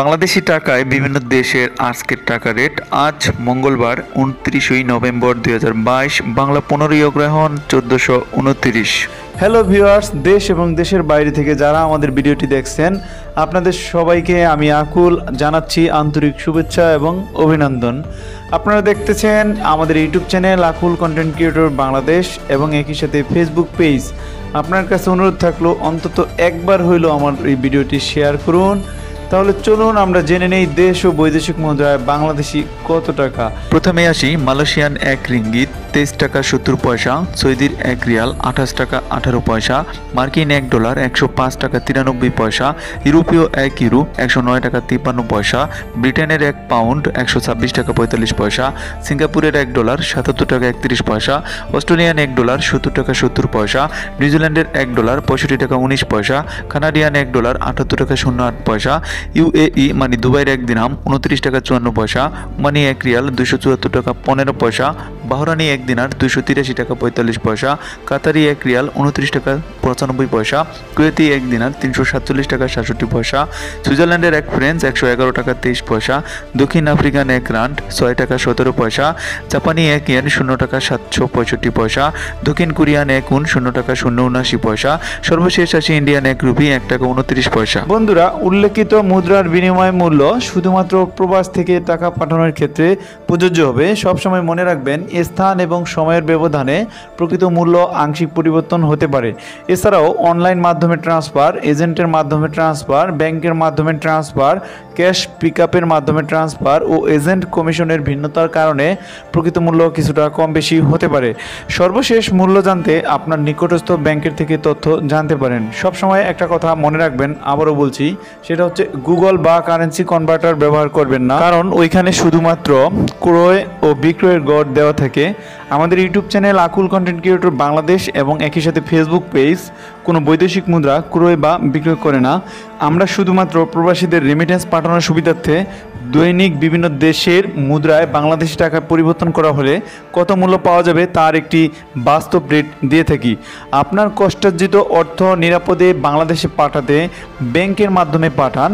বাংলাদেশি টাকায় বিভিন্ন দেশের আজকের টাকা রেট আজ মঙ্গলবার উনত্রিশই নভেম্বর দুই হাজার বাইশ, বাংলা পনেরোই অগ্রহণ চোদ্দোশো উনত্রিশ। হ্যালো ভিউয়ার্স দেশ এবং দেশের বাইরে থেকে যারা আমাদের ভিডিওটি দেখছেন, আপনাদের সবাইকে আমি আকুল জানাচ্ছি আন্তরিক শুভেচ্ছা এবং অভিনন্দন। আপনারা দেখতেছেন আমাদের YouTube channel Akul content creator Bangladesh এবং একই সাথে ফেসবুক পেজ আপনার কাছে অনুরোধ থাকল, অন্তত একবার হইল আমার এই ভিডিওটি শেয়ার করুন। তাহলে চলুন আমরা জেনে নেই দেশ ও বৈদেশিক মুদ্রায় বাংলাদেশি কত টাকা। প্রথমে আসি মালয়েশিয়ান এক রিঙ্গিত। তেইশ টাকা সত্তর পয়সা, সৌদির এক রিয়াল আঠাশ টাকা আঠারো পয়সা, মার্কিন এক ডলার একশো পাঁচ টাকা তিরানব্বই পয়সা, ইউরোপীয় এক ইউরো একশো নয় টাকা তিপ্পান্ন পয়সা, ব্রিটেনের এক পাউন্ড একশো ছাব্বিশ টাকা পঁয়তাল্লিশ পয়সা, সিঙ্গাপুরের এক ডলার সাতাত্তর টাকা একত্রিশ পয়সা, অস্ট্রেলিয়ান এক ডলার সত্তর টাকা সত্তর পয়সা, নিউজিল্যান্ডের এক ডলার পঁয়ষট্টি টাকা উনিশ পয়সা, কানাডিয়ান এক ডলার আটাত্তর টাকা শূন্য আট পয়সা, ইউএই মানে দুবাইয়ের এক দিনাম উনত্রিশ টাকা চুয়ান্ন পয়সা, মানি এক রিয়াল দুশো চুয়াত্তর টাকা পনেরো পয়সা বাহরানি এক দিনার দুশো তিরাশি টাকা পঁয়তাল্লিশ পয়সা, কাতারি এক রিয়াল উনত্রিশ টাকা পঁচানব্বই পয়সা, কুয়েতি এক দিনার তিনশো সাতচল্লিশ টাকা সাতষট্টি পয়সা, সুইজারল্যান্ডের এক ফ্রেন্স একশো এগারো টাকা তেইশ পয়সা, দক্ষিণ আফ্রিকান এক রান্ড ছয় টাকা সতেরো পয়সা, জাপানি এক ইয়েন শূন্য টাকা সাতশো পঁয়ষট্টি পয়সা, দক্ষিণ কোরিয়ান এক উন শূন্য টাকা শূন্য উনআশি পয়সা, সর্বশেষ আসি ইন্ডিয়ান এক রুপি এক টাকা উনত্রিশ পয়সা। বন্ধুরা, উল্লেখিত মুদ্রার বিনিময় মূল্য শুধুমাত্র প্রবাস থেকে টাকা পাঠানোর ক্ষেত্রে প্রযোজ্য হবে। সবসময় মনে রাখবেন স্থান এবং সময়ের ব্যবধানে প্রকৃত মূল্য আংশিক পরিবর্তন হতে পারে। এছাড়াও অনলাইন মাধ্যমে ট্রান্সফার, এজেন্টের মাধ্যমে ট্রান্সফার, ব্যাংকের মাধ্যমে ট্রান্সফার, ক্যাশ পিকআপের মাধ্যমে ট্রান্সফার ও এজেন্ট কমিশনের ভিন্নতার কারণে প্রকৃত মূল্য কিছুটা কম বেশি হতে পারে। সর্বশেষ মূল্য জানতে আপনার নিকটস্থ ব্যাংকের থেকে তথ্য জানতে পারেন। সবসময় একটা কথা মনে রাখবেন, আবারও বলছি, সেটা হচ্ছে গুগল বা কারেন্সি কনভার্টার ব্যবহার করবেন না। কারণ ওইখানে শুধুমাত্র ক্রয় ও বিক্রয়ের গড় দেওয়া থাকে আমাদের YouTube channel Akul content creator Bangladesh এবং একই সাথে ফেসবুক পেজ কোনো বৈদেশিক মুদ্রা, ক্রয় বা বিক্রয় করে না। আমরা শুধুমাত্র প্রবাসীদের রেমিটেন্স পাঠানোর সুবিধার্থে দৈনিক বিভিন্ন দেশের মুদ্রায় বাংলাদেশি টাকা পরিবর্তন করা হলে কত মূল্য পাওয়া যাবে তার একটি বাস্তব রেট দিয়ে থাকি। আপনার কষ্টার্জিত অর্থ নিরাপদে বাংলাদেশে পাঠাতে ব্যাংকের মাধ্যমে পাঠান।